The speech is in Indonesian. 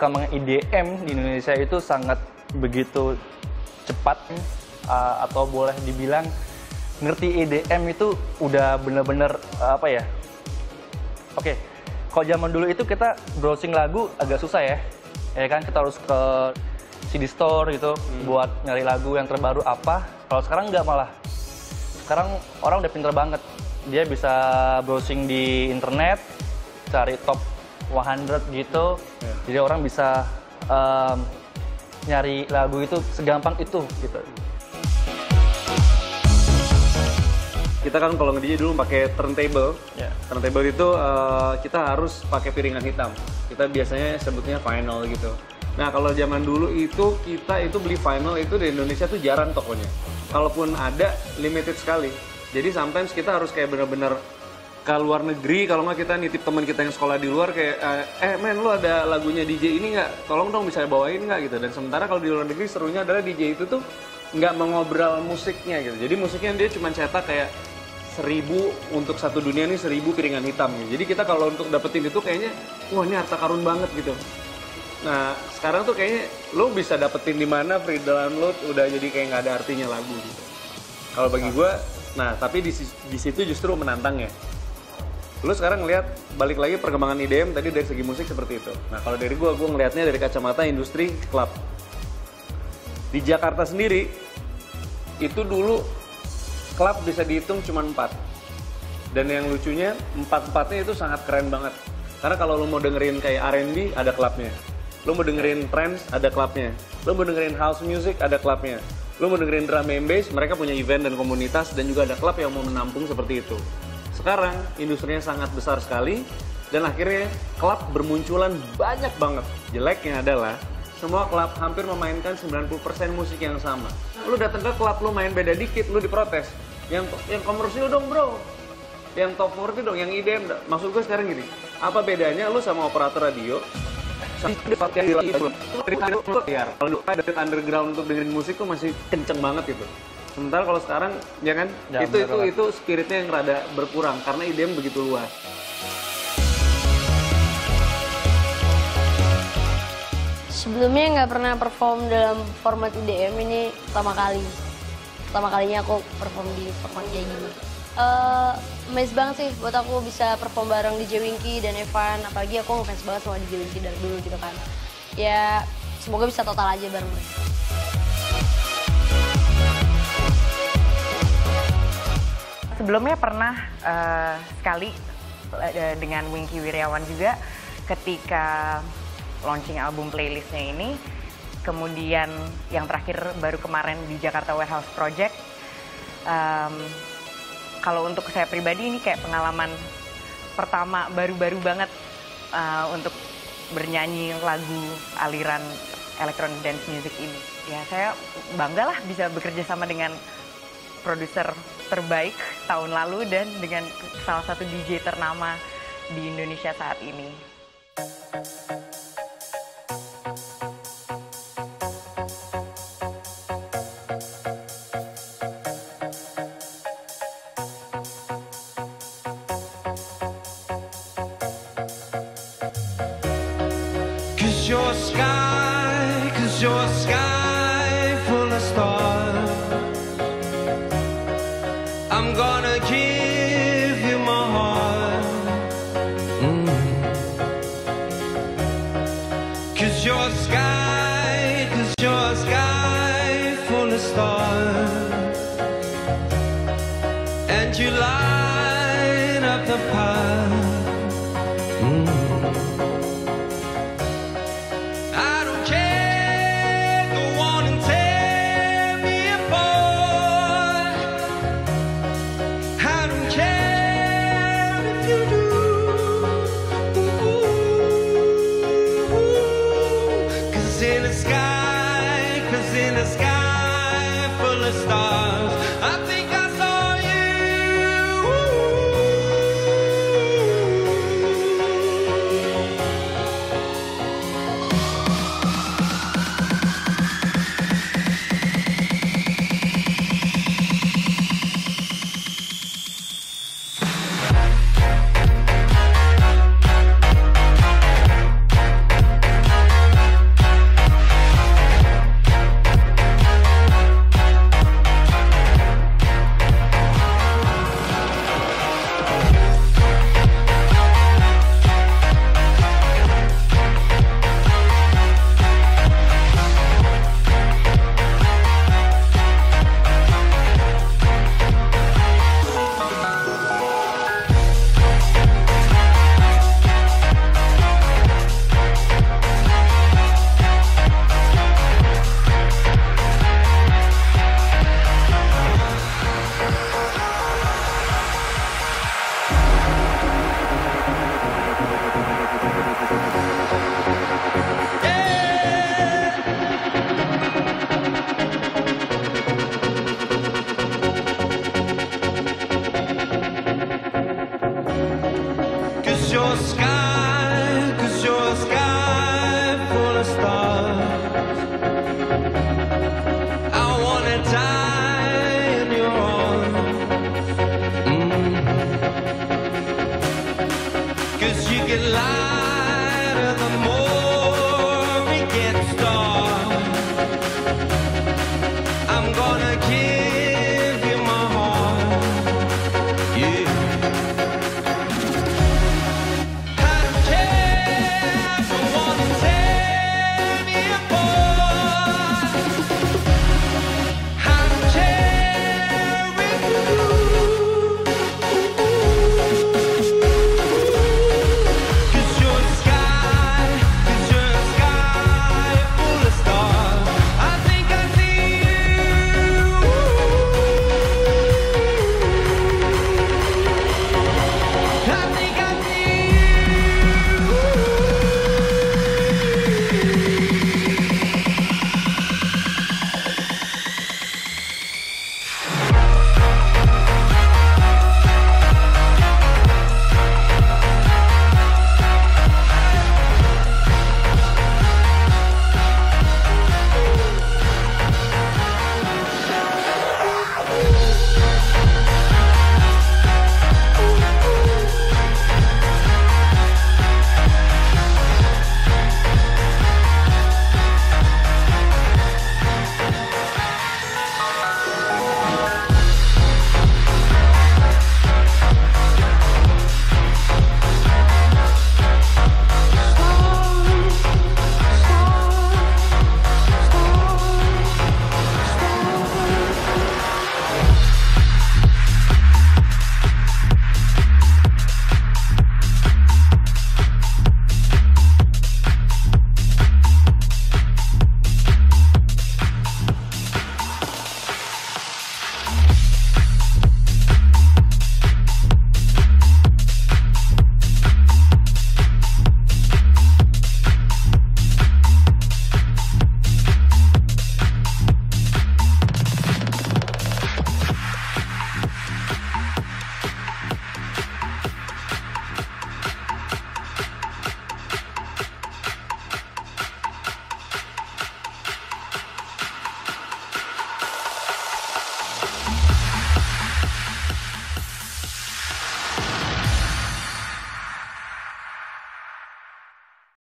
perkembangan IDM di Indonesia itu sangat begitu cepat uh, atau boleh dibilang ngerti IDM itu udah bener-bener uh, apa ya? Oke, kalau zaman dulu itu kita browsing lagu agak susah ya, ya kan kita harus ke CD store gitu hmm. buat nyari lagu yang terbaru apa. Kalau sekarang nggak malah, sekarang orang udah pinter banget, dia bisa browsing di internet, cari top 100 gitu, yeah. jadi orang bisa um, nyari lagu itu segampang itu gitu. Kita kan kalau nge dulu pakai turntable. Yeah. Turntable itu uh, kita harus pakai piringan hitam. Kita biasanya sebutnya vinyl gitu. Nah kalau zaman dulu itu kita itu beli vinyl itu di Indonesia tuh jarang tokonya. Kalaupun ada limited sekali. Jadi sometimes kita harus kayak bener-bener ke luar negeri kalau nggak kita nitip teman kita yang sekolah di luar kayak eh, eh men lu ada lagunya DJ ini nggak? Tolong dong bisa bawain nggak gitu. Dan sementara kalau di luar negeri serunya adalah DJ itu tuh nggak mengobrol musiknya gitu. Jadi musiknya dia cuma cetak kayak seribu untuk satu dunia nih seribu piringan hitam gitu. jadi kita kalau untuk dapetin itu kayaknya wah ini harta karun banget gitu. Nah sekarang tuh kayaknya lo bisa dapetin di mana free download udah jadi kayak nggak ada artinya lagu gitu. Kalau bagi gue nah tapi di, di situ justru menantang ya lu sekarang ngelihat balik lagi perkembangan IDM tadi dari segi musik seperti itu. Nah kalau dari gue, gue ngelihatnya dari kacamata industri klub. Di Jakarta sendiri itu dulu klub bisa dihitung cuma empat. Dan yang lucunya empat empatnya itu sangat keren banget. Karena kalau lu mau dengerin kayak R&B ada klubnya. Lu mau dengerin trance ada klubnya. Lu mau dengerin house music ada klubnya. Lu mau dengerin drum and bass mereka punya event dan komunitas dan juga ada klub yang mau menampung seperti itu. Sekarang industrinya sangat besar sekali dan akhirnya klub bermunculan banyak banget. Jeleknya adalah semua klub hampir memainkan 90% musik yang sama. Lu datang ke klub lu main beda dikit, lu diprotes. Yang yang komersil dong, Bro. Yang top 40 dong, yang IDM. Maksud gue sekarang gini, apa bedanya lu sama operator radio kalau ada underground untuk dengerin musik tuh masih kenceng banget itu. Sementara kalau sekarang ya kan ya, itu itu itu spiritnya yang rada berkurang karena IDM begitu luas. Sebelumnya nggak pernah perform dalam format IDM ini pertama kali. Pertama kalinya aku perform di format kayak gini. Uh, amazed banget sih buat aku bisa perform bareng DJ Winky dan Evan. Apalagi aku ngefans banget sama DJ Winky dari dulu gitu kan. Ya semoga bisa total aja bareng mereka. Sebelumnya pernah uh, sekali uh, dengan Winky Wiryawan juga ketika launching album playlistnya ini. Kemudian yang terakhir baru kemarin di Jakarta Warehouse Project. Um, kalau untuk saya pribadi ini kayak pengalaman pertama baru-baru banget uh, untuk bernyanyi lagu aliran electronic dance music ini. Ya saya bangga lah bisa bekerja sama dengan produser terbaik tahun lalu dan dengan salah satu DJ ternama di Indonesia saat ini. Cause your sky, cause your sky star.